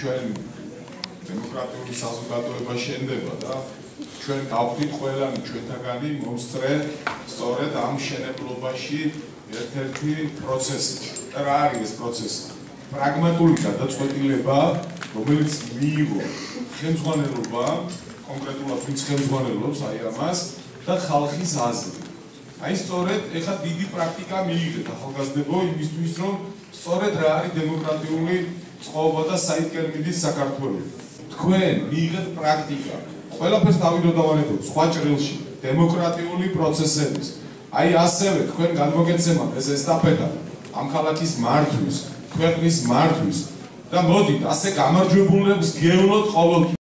ჩვენ დემოკრატიული საზოგადოება შენდება და ჩვენ გავხდით ყველანი ჩვენთაგანი მომსწრე სწორედ ამ შენებლობაში ერთ-ერთი პროცესი. და რა არის ეს პროცესი? პრაგმატული გადაწყვეტილება, რომელიც მიიღო ხელმძღვანელობა, კონკრეტულად ვინც ხელმძღვანელობს აი ამას და ხალხის აზრი. აი სწორედ ეხა დიდი პრაქტიკა მიიღეთ ახალგაზრდებო იმისთვის რომ სწორედ რა არის დემოკრატიული წყობა და საიდკერმიდის საქართველოს. თქვენ მიიღეთ პრაქტიკა. ყველაფერს დავიდო დავანებოთ სხვა ჭრილში დემოკრატიული პროცესების. აი ასევე თქვენ განმოგეცემათ ეს ესტაფეტა ამ ქალაქის მართვის, ქვეყნის მართვის და მოდით ასე გამარჯვებულებს გევლოთ ყოველთვის